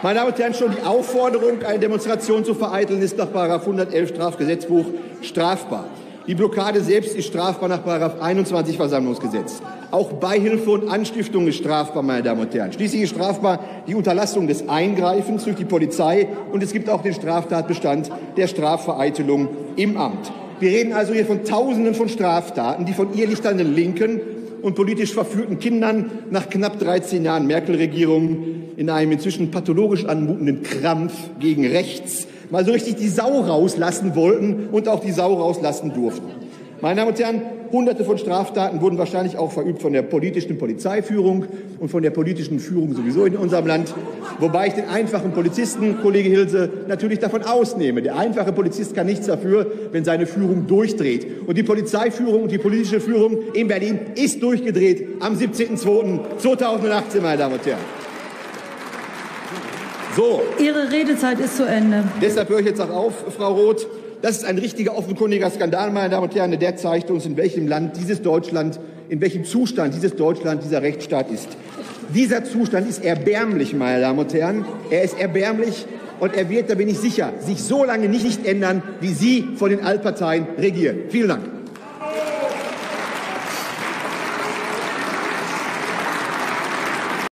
Meine Damen und Herren, schon die Aufforderung, eine Demonstration zu vereiteln, ist nach 111 Strafgesetzbuch strafbar. Die Blockade selbst ist strafbar nach 21 Versammlungsgesetz. Auch Beihilfe und Anstiftung ist strafbar, meine Damen und Herren. Schließlich ist strafbar die Unterlassung des Eingreifens durch die Polizei und es gibt auch den Straftatbestand der Strafvereitelung im Amt. Wir reden also hier von Tausenden von Straftaten, die von irrlichternden Linken und politisch verführten Kindern nach knapp 13 Jahren Merkel-Regierung in einem inzwischen pathologisch anmutenden Krampf gegen rechts mal so richtig die Sau rauslassen wollten und auch die Sau rauslassen durften. Meine Damen und Herren, Hunderte von Straftaten wurden wahrscheinlich auch verübt von der politischen Polizeiführung und von der politischen Führung sowieso in unserem Land. Wobei ich den einfachen Polizisten, Kollege Hilse, natürlich davon ausnehme. Der einfache Polizist kann nichts dafür, wenn seine Führung durchdreht. Und die Polizeiführung und die politische Führung in Berlin ist durchgedreht am 17.02.2018, meine Damen und Herren. So. Ihre Redezeit ist zu Ende. Deshalb höre ich jetzt auch auf, Frau Roth. Das ist ein richtiger offenkundiger Skandal, meine Damen und Herren. Der zeigt uns, in welchem Land dieses Deutschland, in welchem Zustand dieses Deutschland, dieser Rechtsstaat ist. Dieser Zustand ist erbärmlich, meine Damen und Herren. Er ist erbärmlich und er wird, da bin ich sicher, sich so lange nicht ändern, wie Sie von den Altparteien regieren. Vielen Dank.